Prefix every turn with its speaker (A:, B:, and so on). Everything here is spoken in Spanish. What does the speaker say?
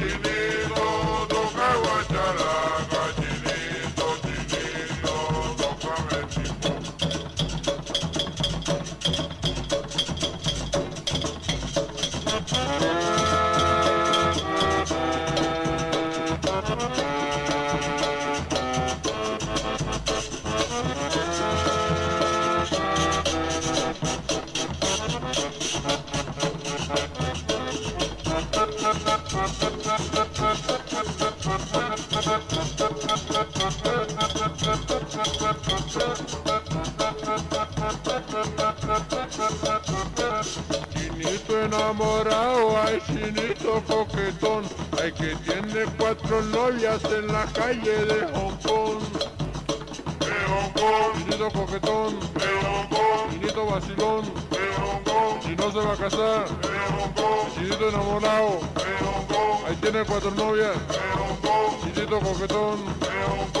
A: Chile. Enamorado, ay chinito coquetón, ay que tiene cuatro novias en la calle de Hong Kong. De Hong Kong, chinito coquetón, de Hong Kong, chinito vacilón, de Hong Kong, si no se va a casar, de Hong Kong, chinito enamorado, de Hong Kong, ahí tiene cuatro novias, de Hong Kong, chinito coquetón, de Hong Kong.